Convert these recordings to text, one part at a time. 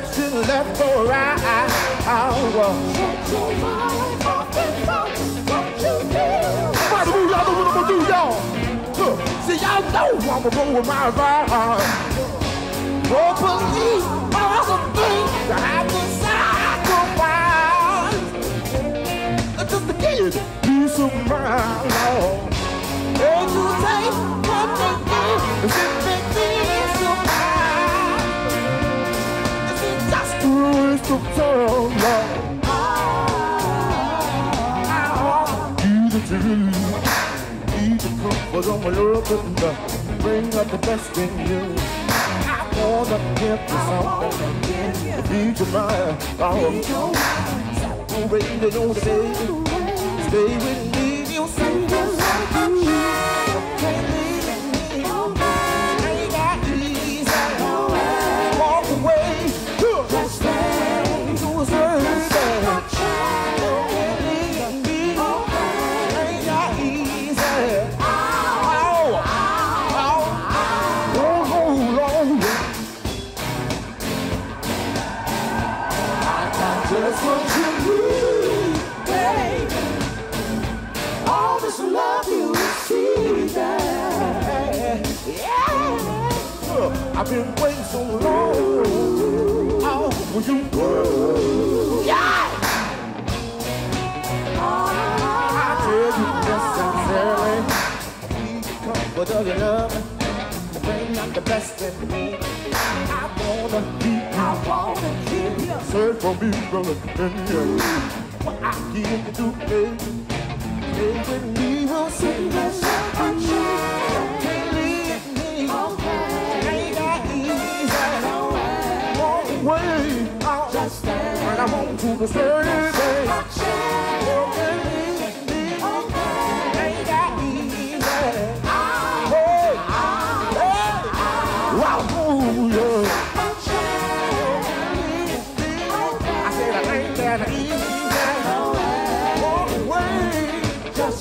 what you do. Everybody move, y'all know what I'm gonna do, y'all. See, know I'm gonna go with my vibe. Don't believe all the things I have to sacrifice. Just to get peace of mind, Lord. And to take what they and sit back peace of mind. Is just a waste of time, Lord. You the truth, need the comfort of my love, and bring out the best in you. I wanna give you something, to feed your mind. Separated on the day, stay with me, of your love. Bring out the best in me. I wanna you. I wanna keep you. Search for me, brother. And you. What I give to do, baby. Stay with me, we'll sing this song. Can't leave me. Ain't that easy. Walk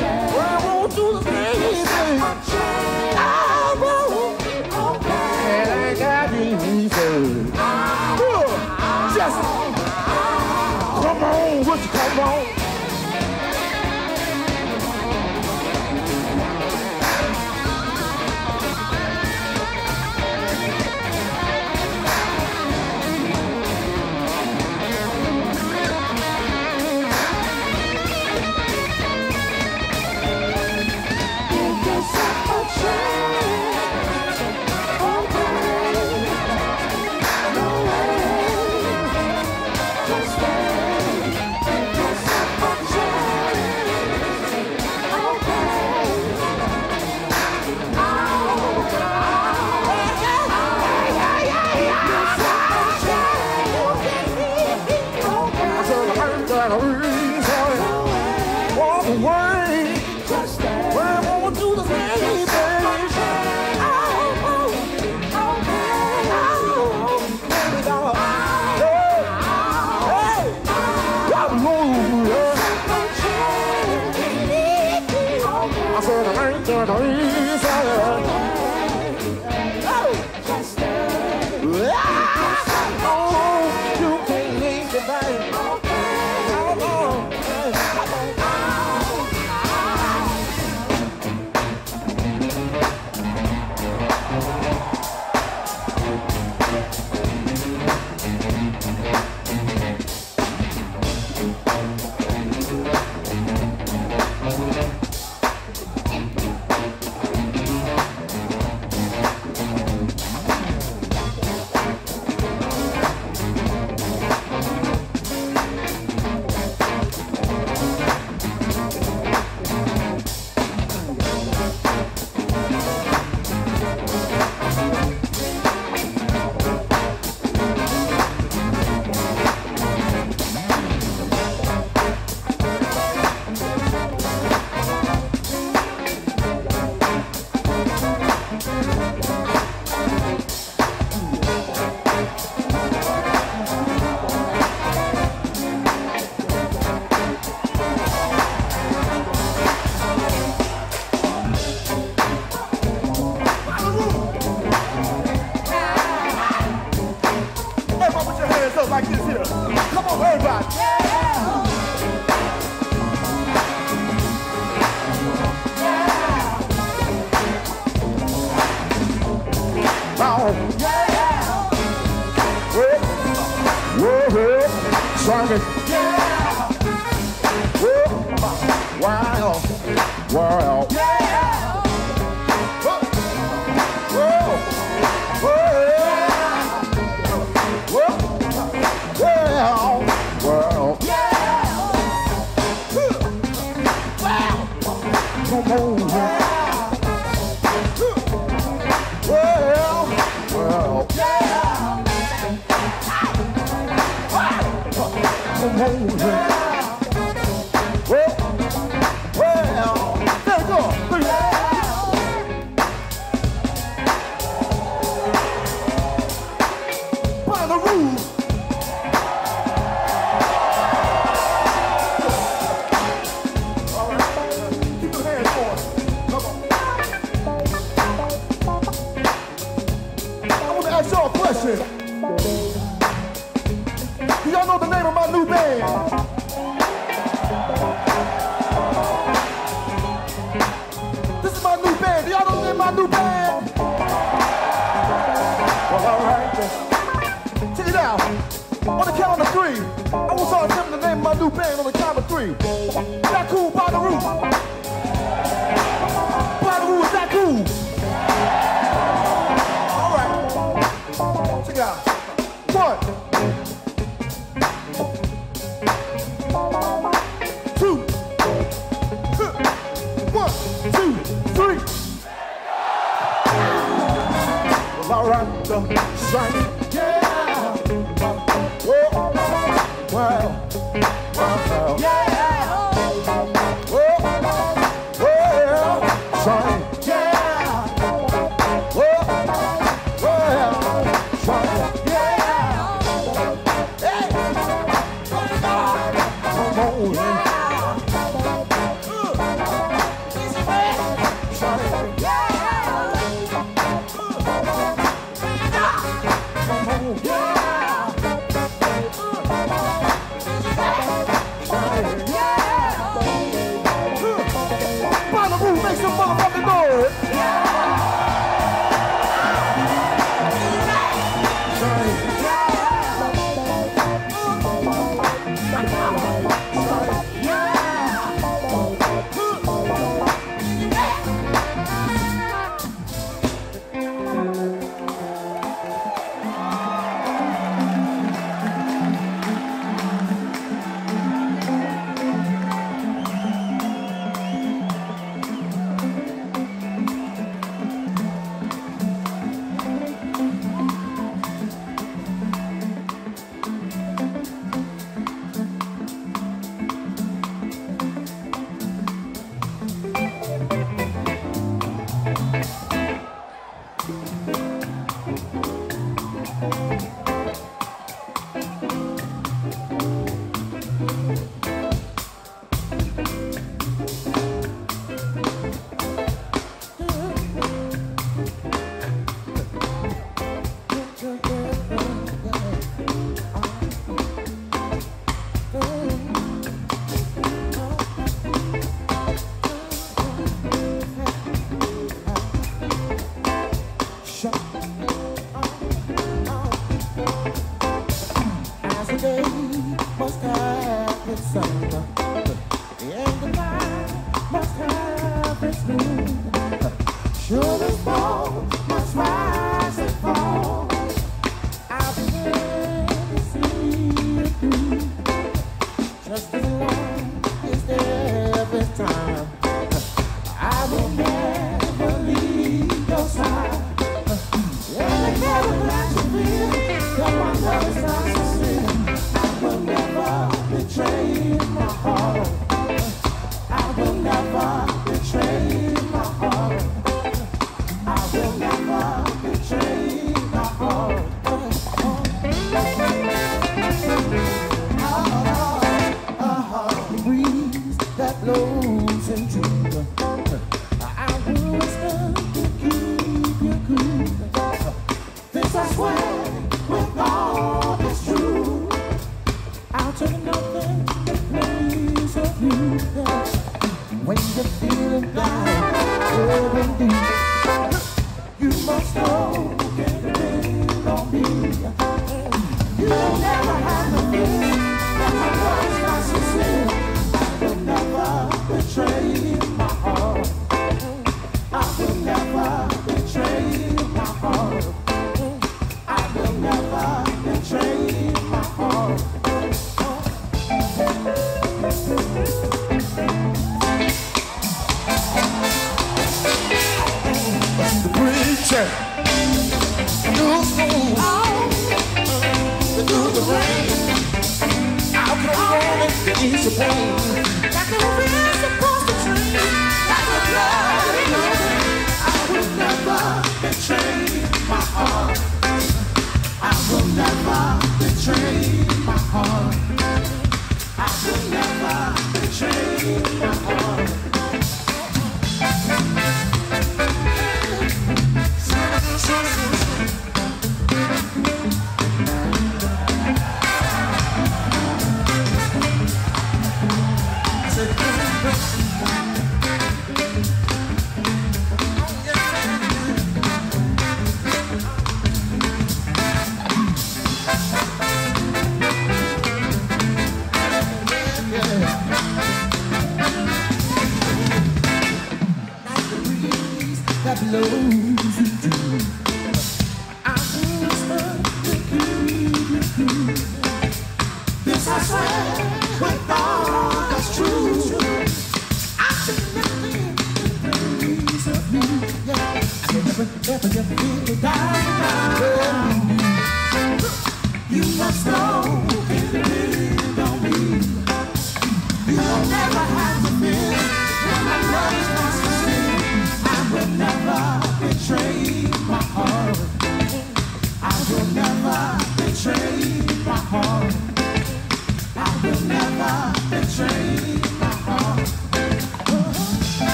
I want to the baby. Yeah, yeah. Whoa, whoa,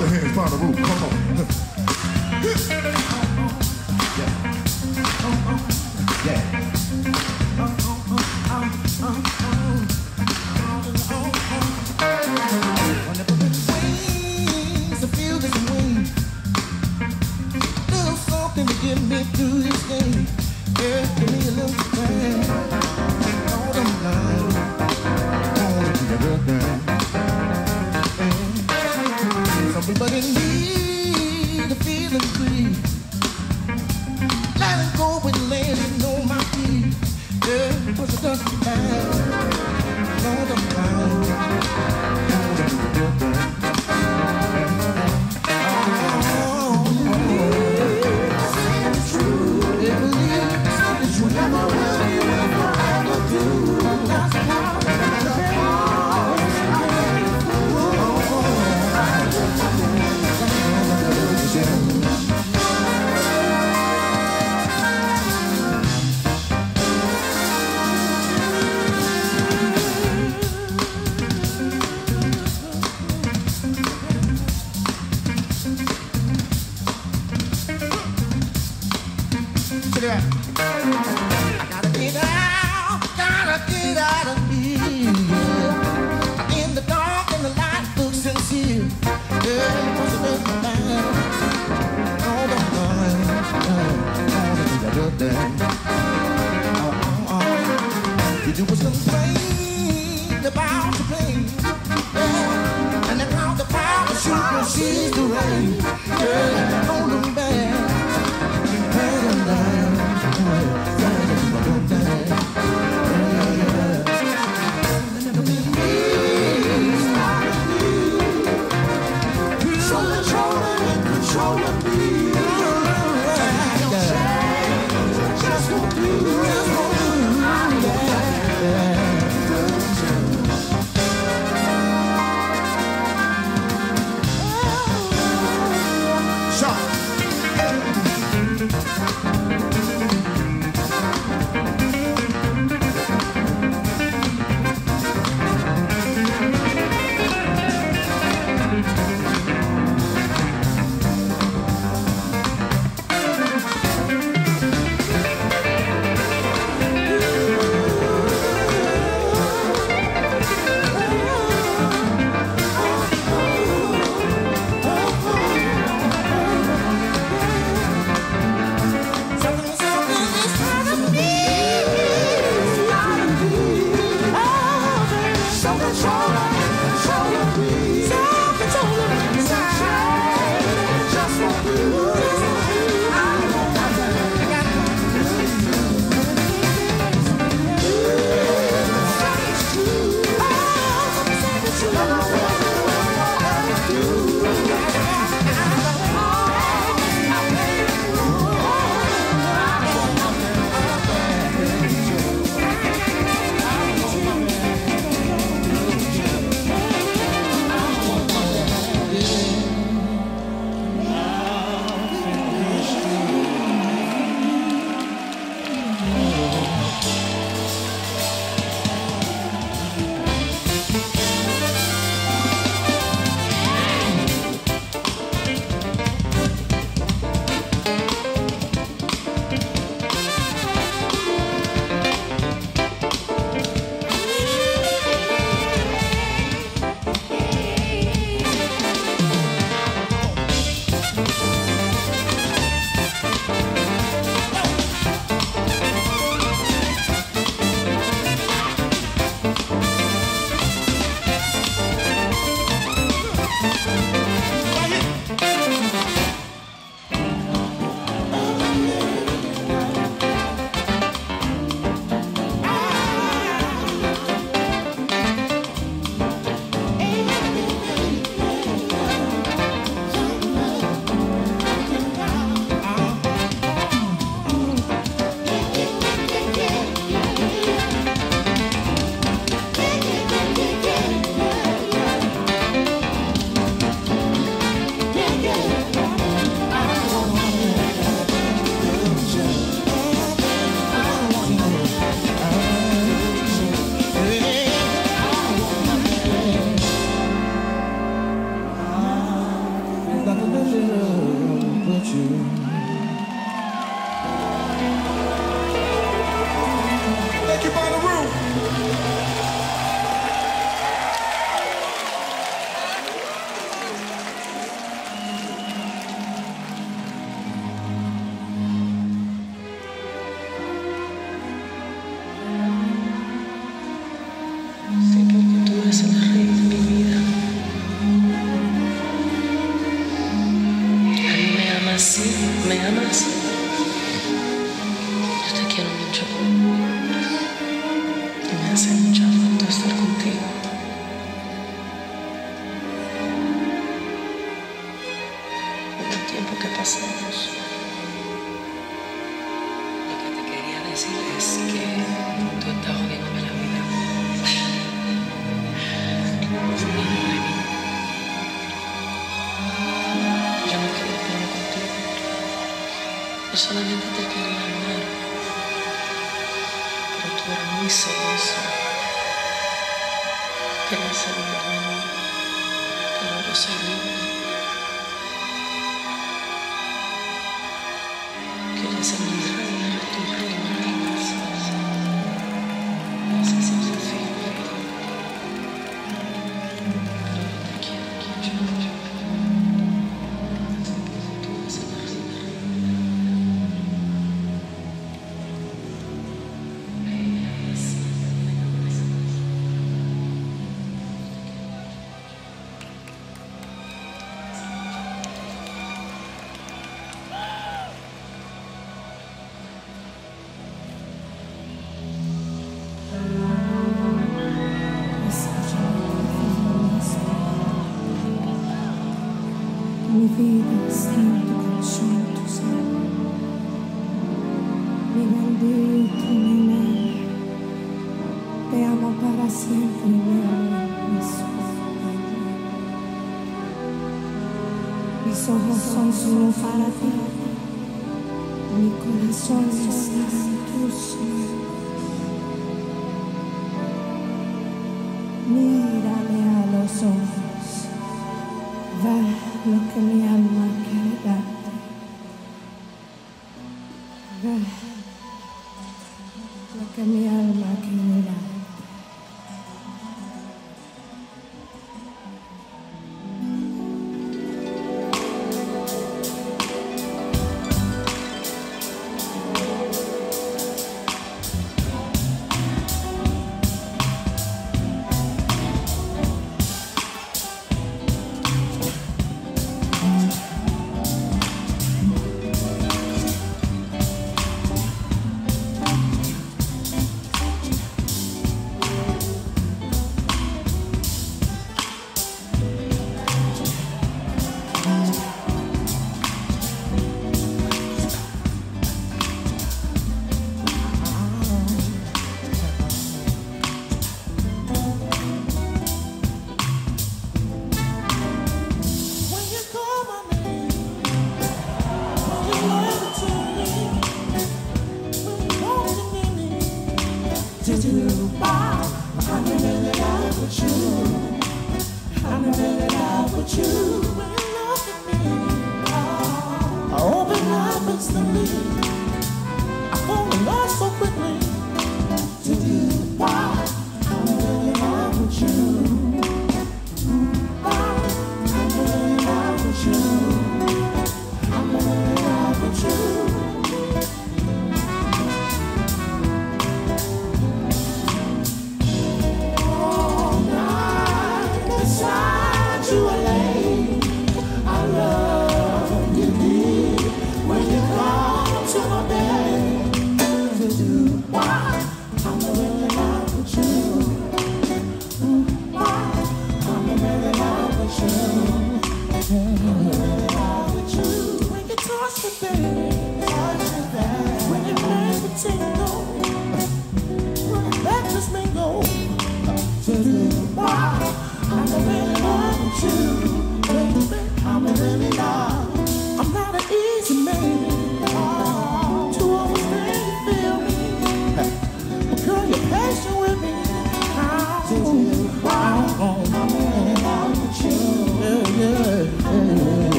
clap hands, find a roof, come on.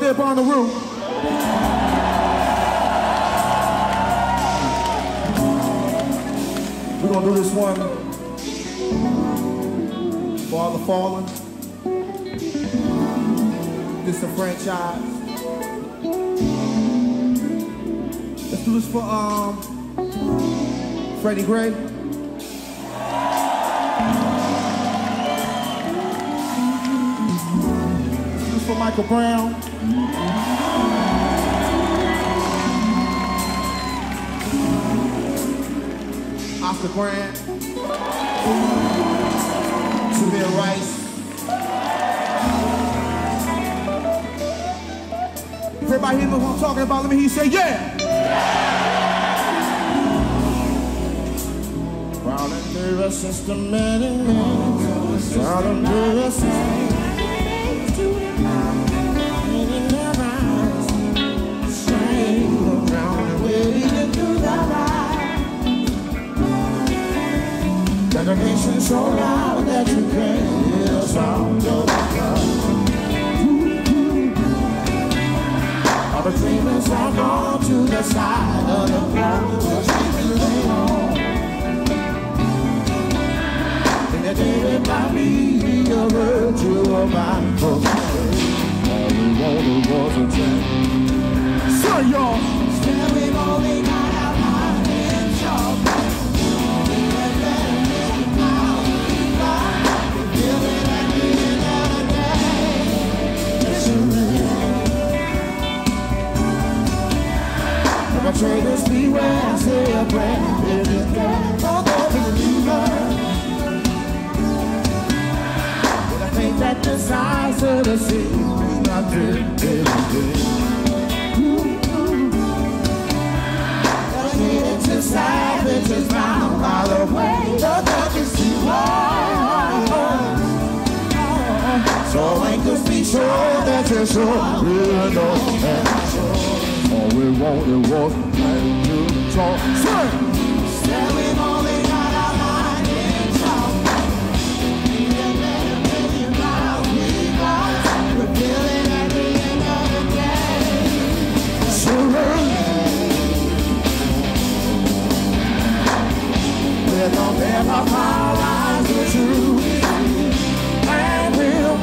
There on the roof. We're gonna do this one for all the fallen. Franchise. Let's do this for um Freddie Gray. Michael Brown. Oscar Grant. Tamir Rice. Everybody here knows what I'm talking about. Let me hear you say, yeah. Round and through system, round and through system. Detonation so loud that you can't hear the sound of the All the dreamers have gone to the side of the road In the day that might be a virtue of my book All we wanted was a chance Say y'all Traders beware, say a prayer. For the believer. But I that the size of the is by the way the dark sea So be sure that you're sure we'll know all we was time to talk. Said we've only got our mind in talk. We're feeling at the end of the day. We're gonna bear our power, rise the and we'll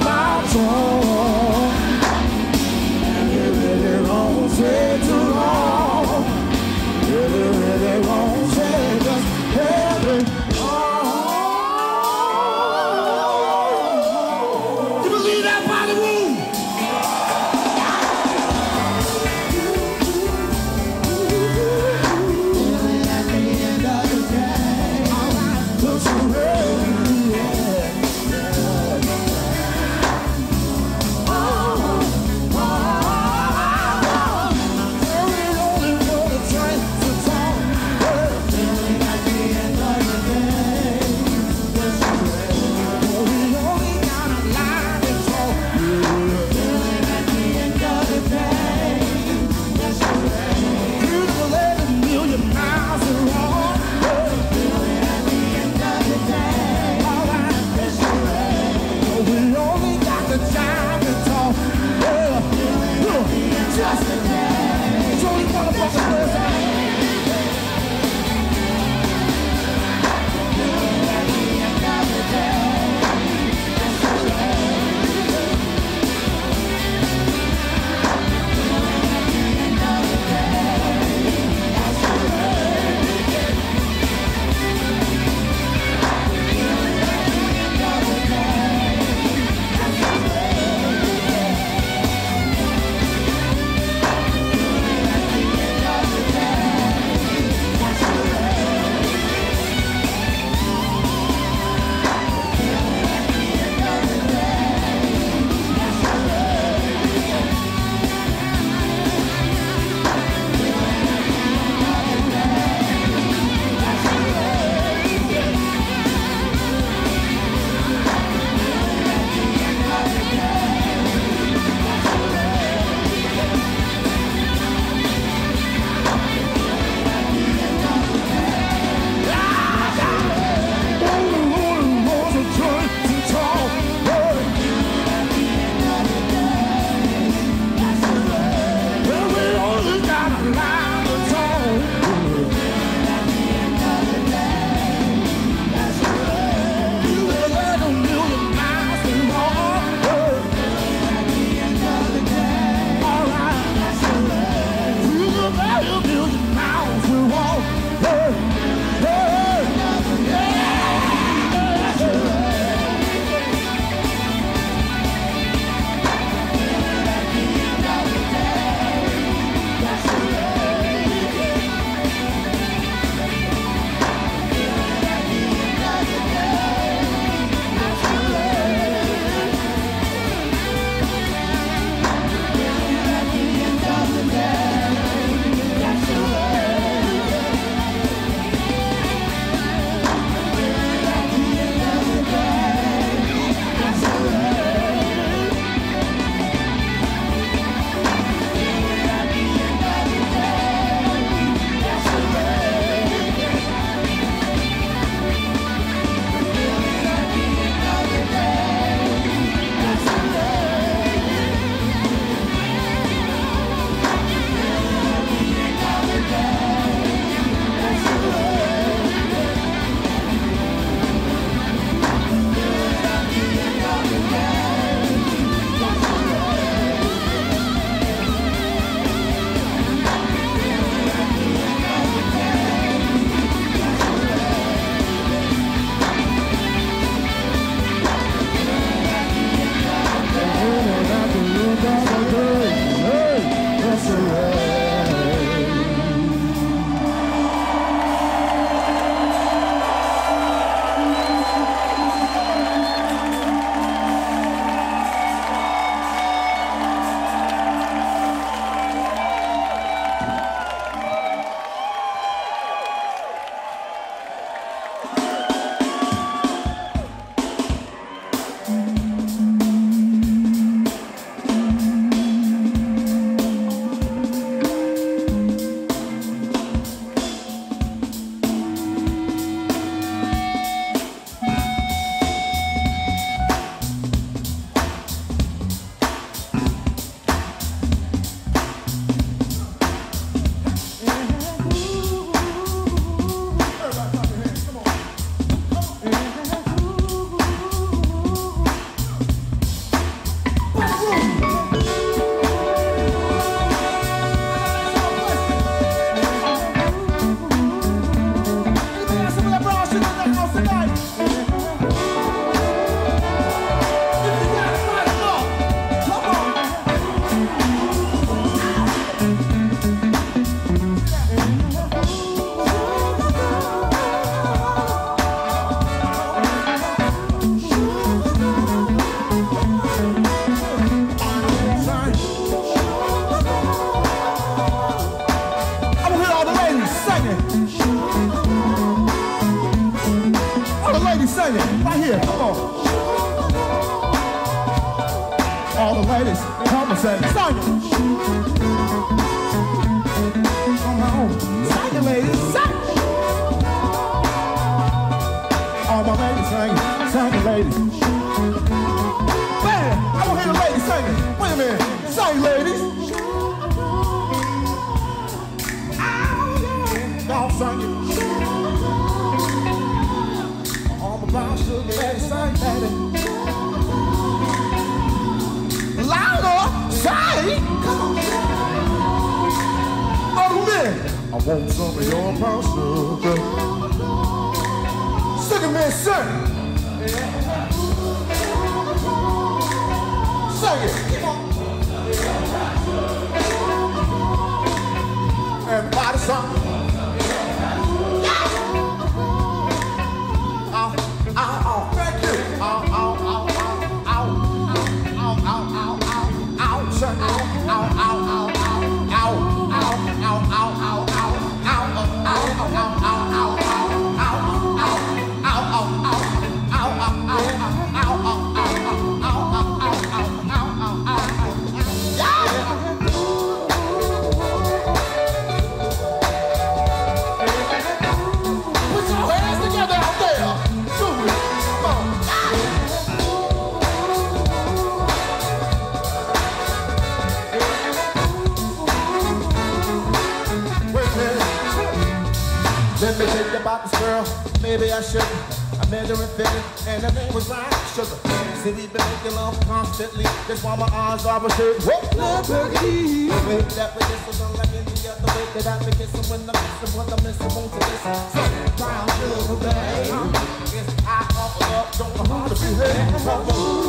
constantly. That's why my eyes are shit. Whoa, love burgundy. The way that we kiss was unlike any other way that I've been kissing when I'm missing, when I'm missing, won't you listen? So, brown sugar, babe. It's hot off of up, don't know how to behave.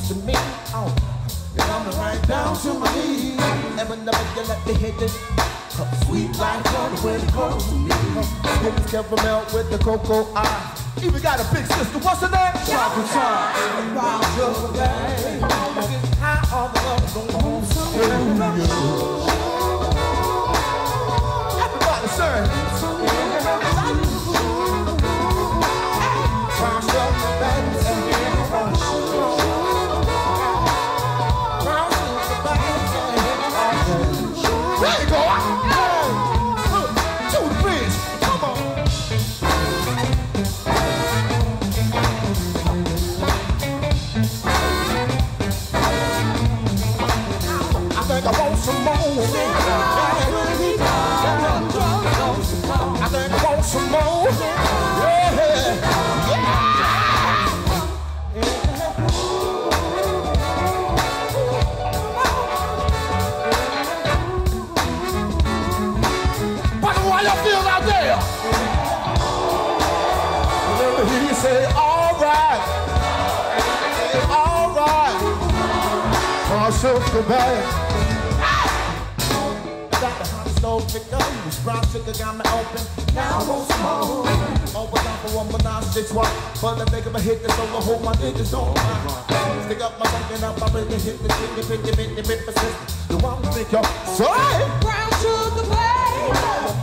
Close to me, oh, you're coming right down to my knees. And whenever you let me hit it, sweet like honey when it goes to me. Smoking caramel with the cocoa eye. Even got a big sister, what's her name? Chocolate Time. Sugar, babe. It's high on the love, don't want Everybody sing. Brown sugar got me open. Now I want some more. Over down for one, but now six one. But the nigga ma hit the solo, hold my niggas don't mind. Stick up my fucking up, I really hit the chicken, picky, picky, picky, persist. You want to think you're? Brown sugar, babe.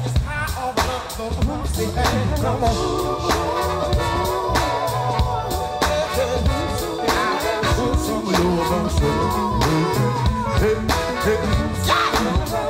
It's high on the don't want to say, hey, come on. Thank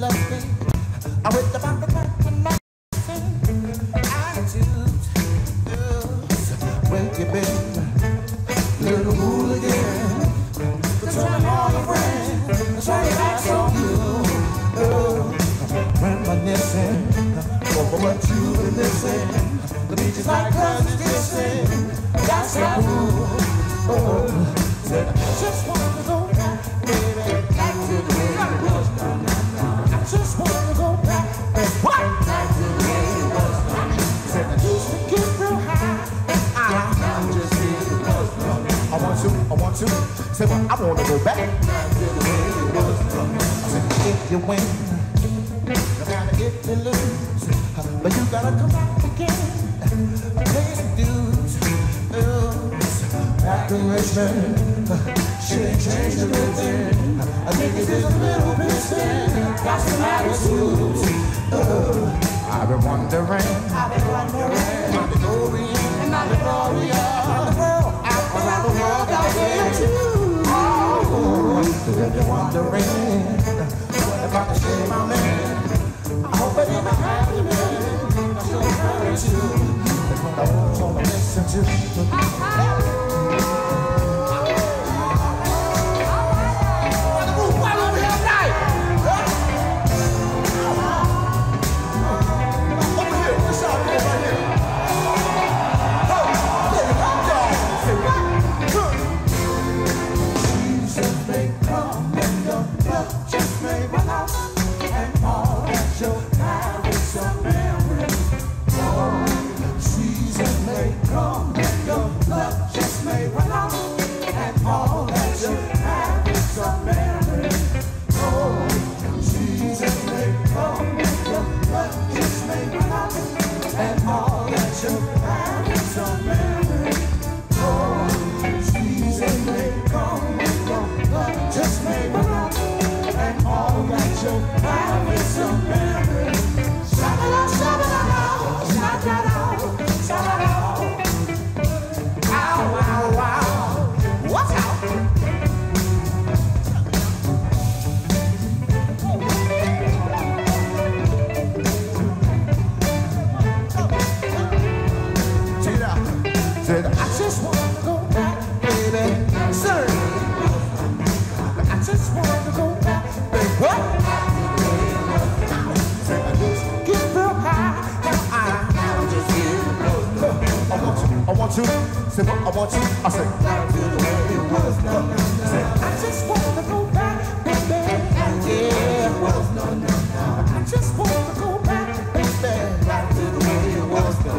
love me. With the Say, well, I go back. Back to the it was. I said, if you win, no matter if you lose, but you gotta come back again. Pay some dues. Ooh, Back in Richmond, she ain't changed a bit. I think it is a little bit thin. Got some attitudes. I've been wondering. I've been wondering. My DeLorean and my DeLorean. Around the world out there too. You're wondering what if I can shave my man, I hope it ain't. That's your parents too. That's what I want you to listen to. Want you, want. Say what I want you. I say, back to the way it was. Say, I just wanna go back, baby. Yeah, was no, no, no. I just wanna go back, baby. Back to the way it was. no,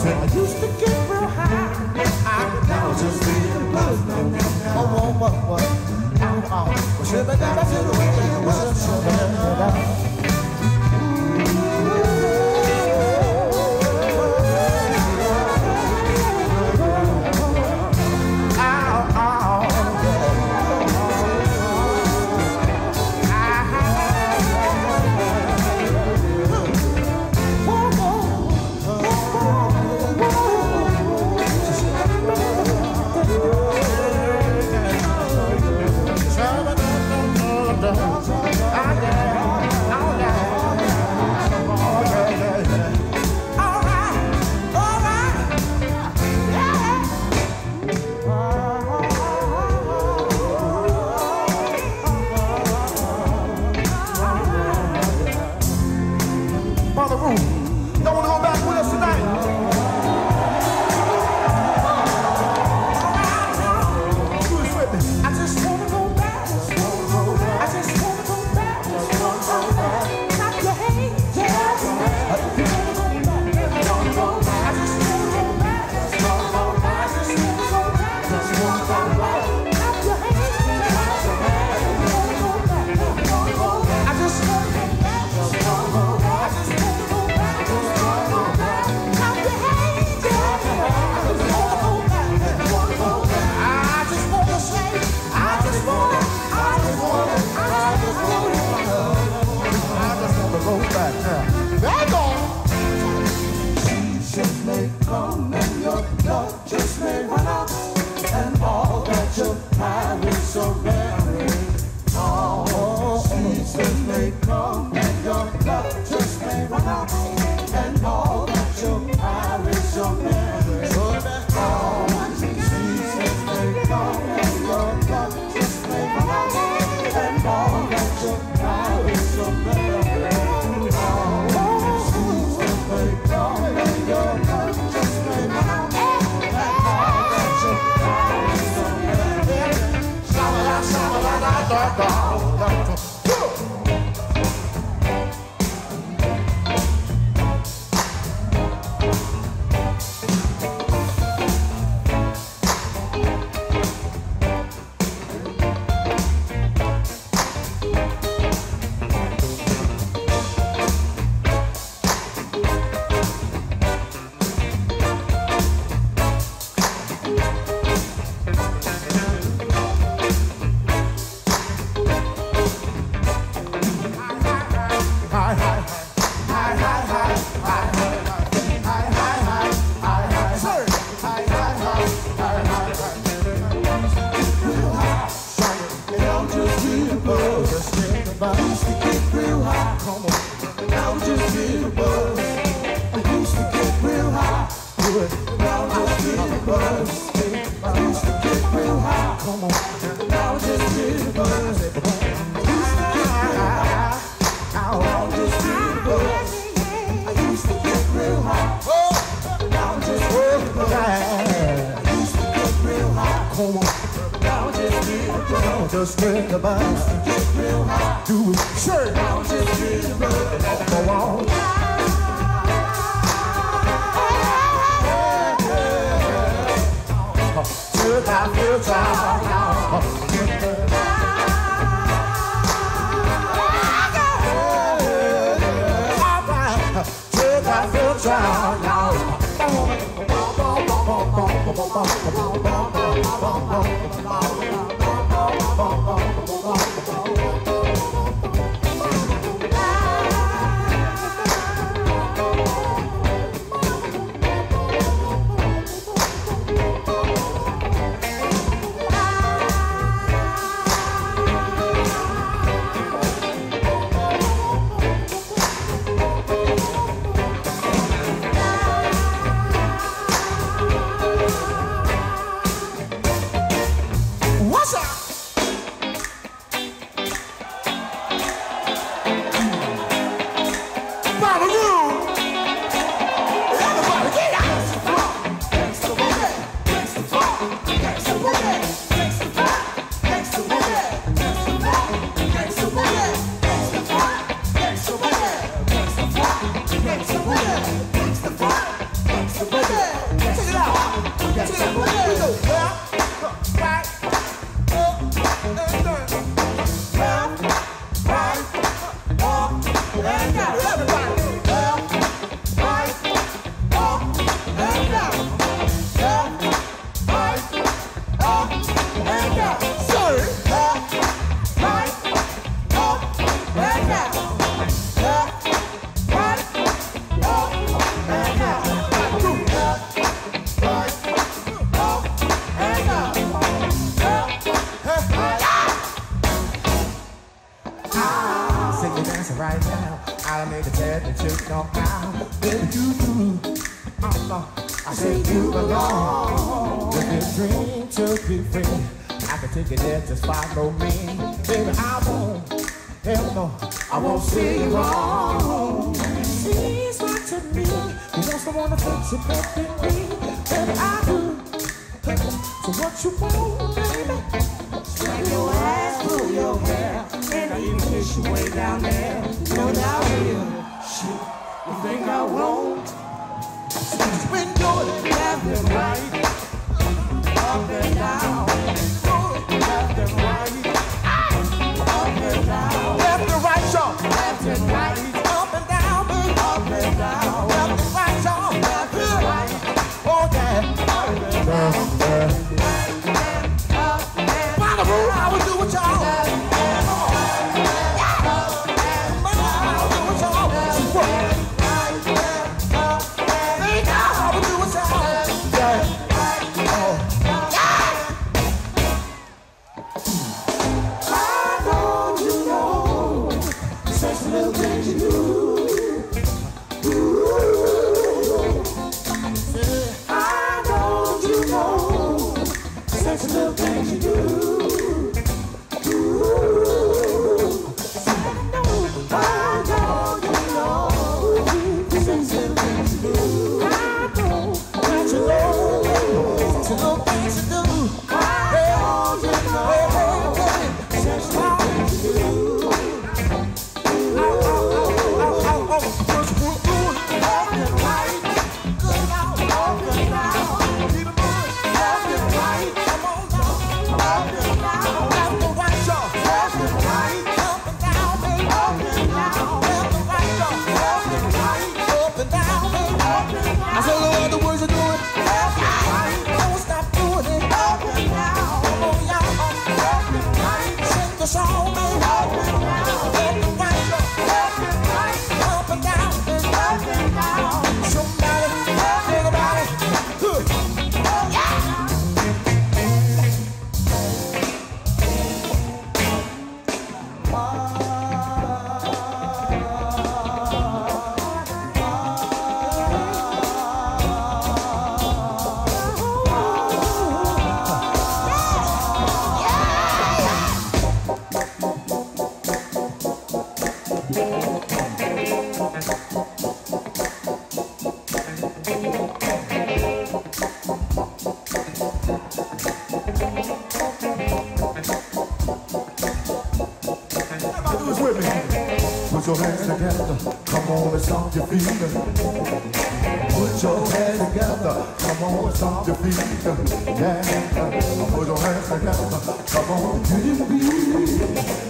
Say, I used to get real high. I now just feel was no, no, no. Oh, oh, oh, oh. Ow, ow. Oh. Well, should be back to the way it was. I can take it there, just follow me. Baby, I won't, hell no, I won't see you wrong. She's not to me. You want someone to fix perfect me, Baby, I do. So what you want, baby? Swing your ass, pull your hair, and I even kiss you way down there. No doubt you. Shoot, you think I won't? Your hands together. Come on and stomp your feet. Put your hands together. Come on and stomp your feet. Yeah. Put your hands together. Come on, it beat.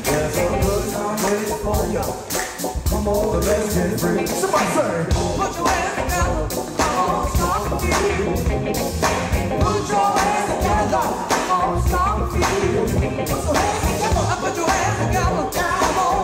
There's a good time waiting for you. Come on, let's get free. Somebody say. Put your hands together. Come on, stop the beat. Put your hands together. Come on, stop the beat. Put your hands together. Put your hands together. Come on.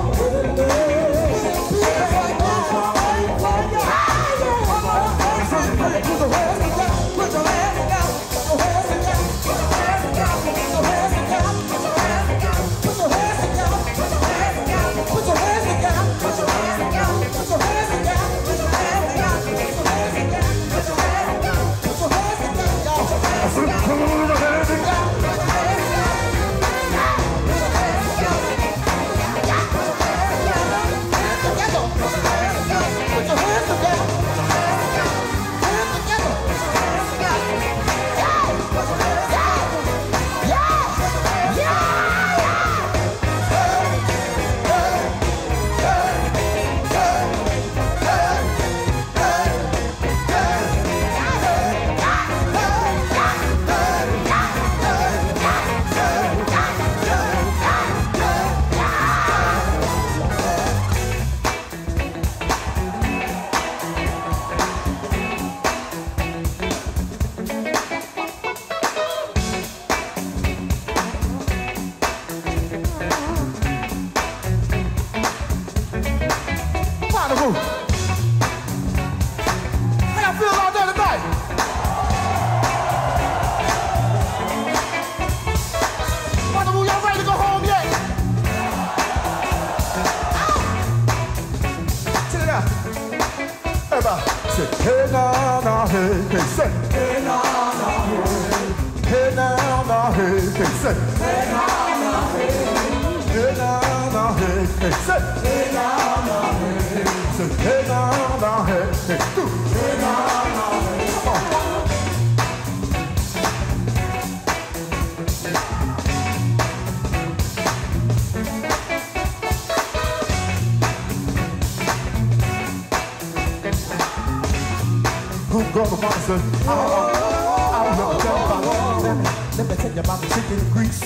The monster? I don't know about it. Let me tell you about the chicken grease.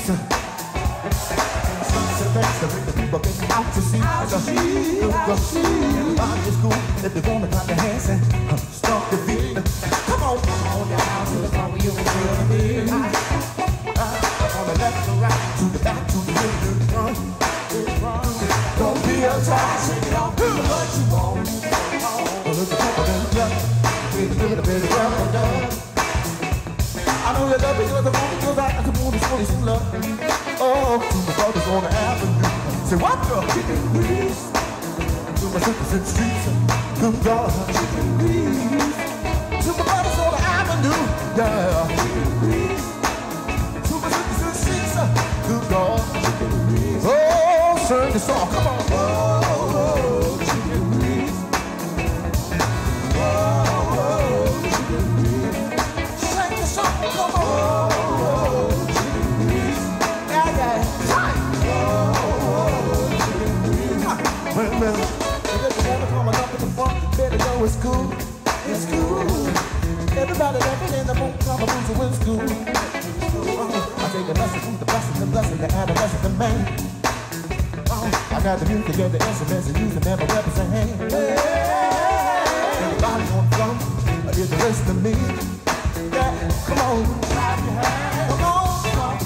Things that bring the people get out to see. Out to see, out to see. Everybody is cool if they wanna clap their hands and uh, stomp their feet. Come on, come on down to the front where you feel the beat. On the left, the right, to the back, to the middle, the front. Don't be a it off, do what you want. I know you love me to go back to the moon, it's some love. Oh, to the brothers on the avenue. Say, what the chicken grease? To my sisters in the good God. Chicken grease. To my brothers on the avenue, yeah. Chicken grease. To my sisters in the good God. Chicken grease. Oh, sing the song, come on. Well, if you never come with the funk, better know it's cool. It's cool. Everybody laughing in the boom, come on, so it's cool. Uh, I take a lesson from the blessing, the blessing, the adolescent, the man. Uh, I got the music and the instruments and use them never represent. Everybody on the floor, is the rest of me. Yeah, come on. Come on, come on.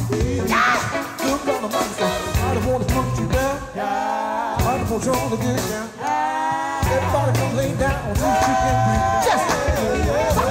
Yeah. Look on the monster. I don't wanna don't you to get down. Everybody come lay down. See if you can breathe. Just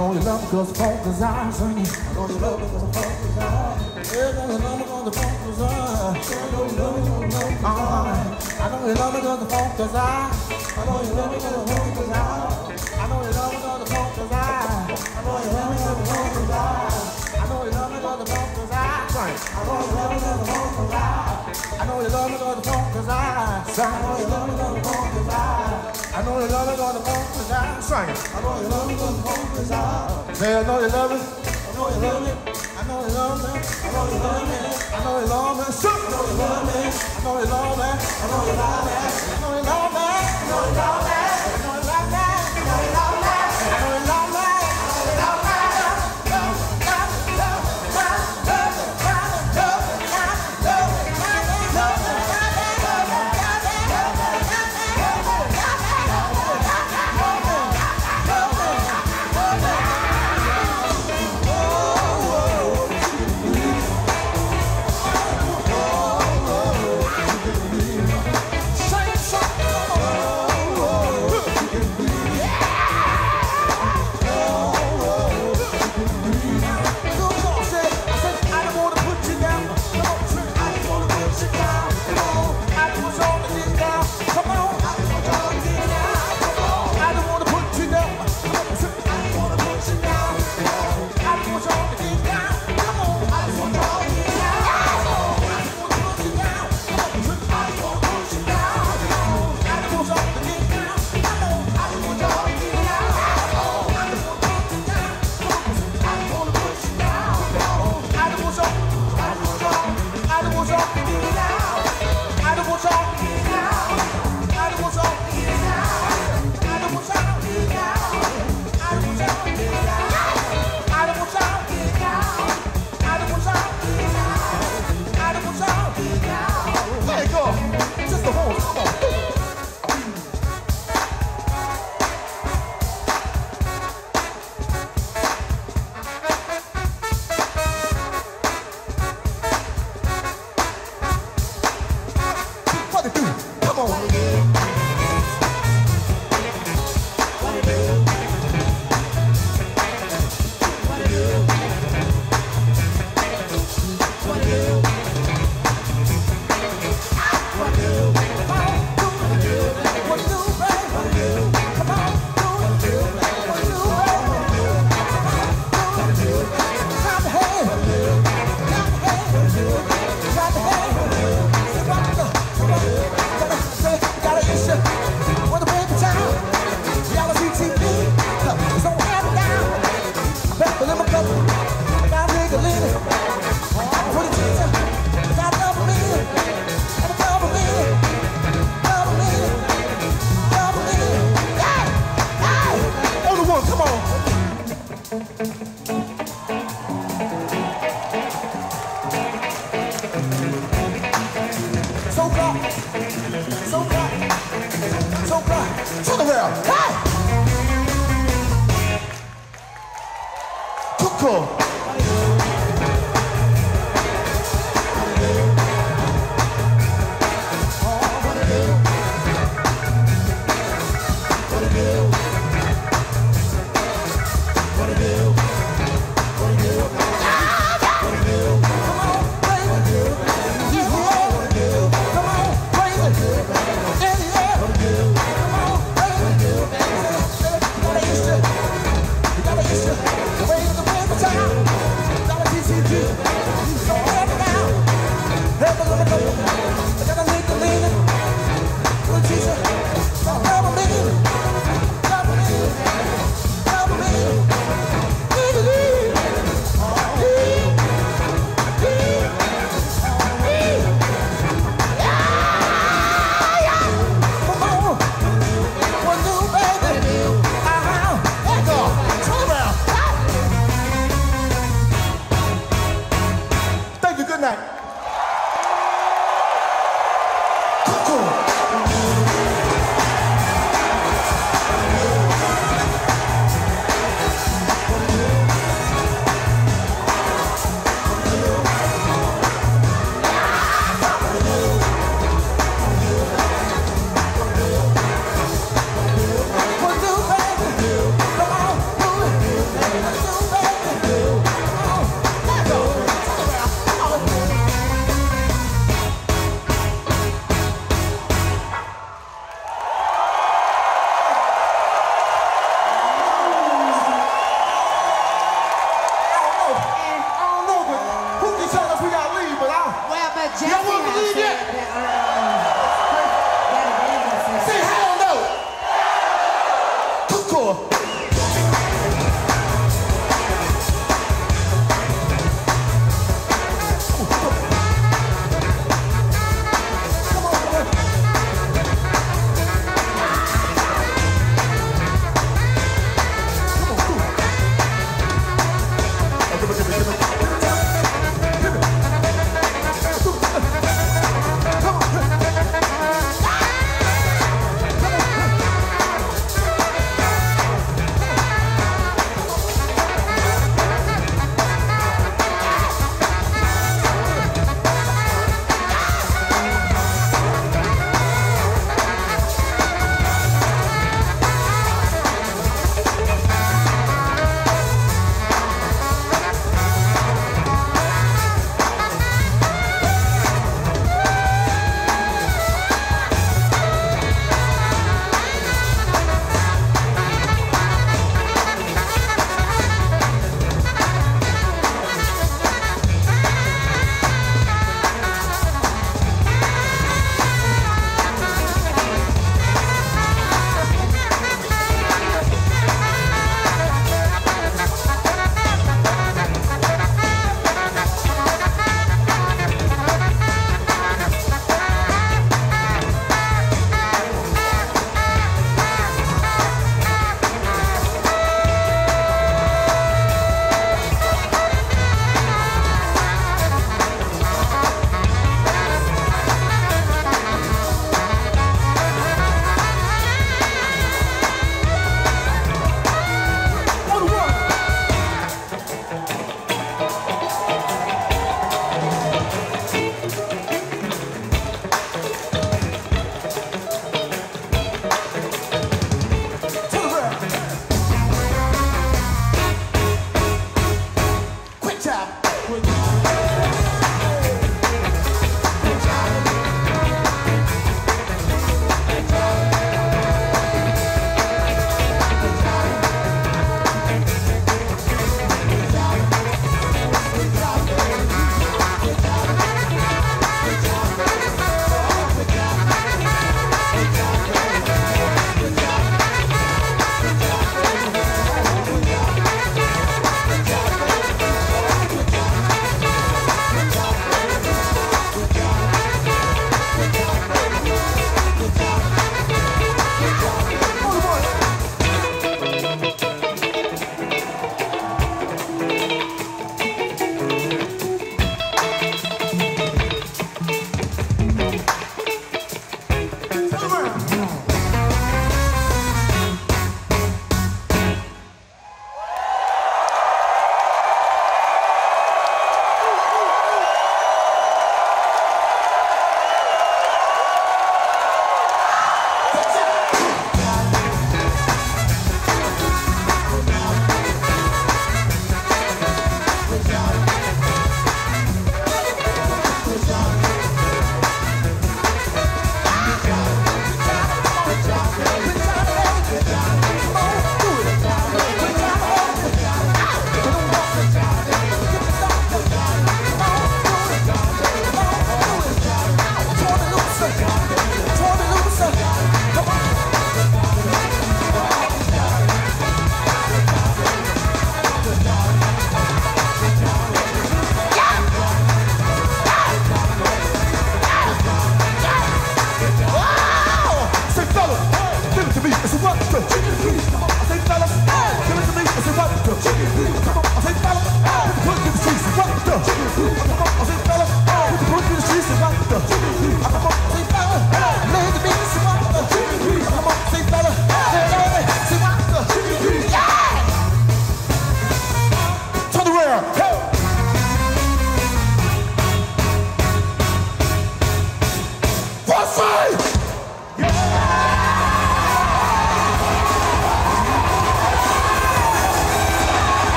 know you love 'cause the funk is it. I know you love me 'cause the funk I. Know you love me 'cause the funk is I. I know you love me 'cause the funk is I. I know you love 'cause the funk is I. I know you love me 'cause the funk is I. I know you love me 'cause the funk is I. I know you love me 'cause the funk is I. I know you love me 'cause the funk is I. I know you love me 'cause the funk is I. I know you love me 'cause the funk is I. Sing. I know you love me 'cause the funk is I. I know you love me 'cause the funk is I. Sing. I know you love me 'cause the funk is I. Say I know you love me. I know you love me. I know you love me. I know you love me. I know you love me. I know you love me. I know you love me. I know you love me. I know you love me. I know you love me. I know you love me. I know you love me.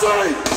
Chelsea!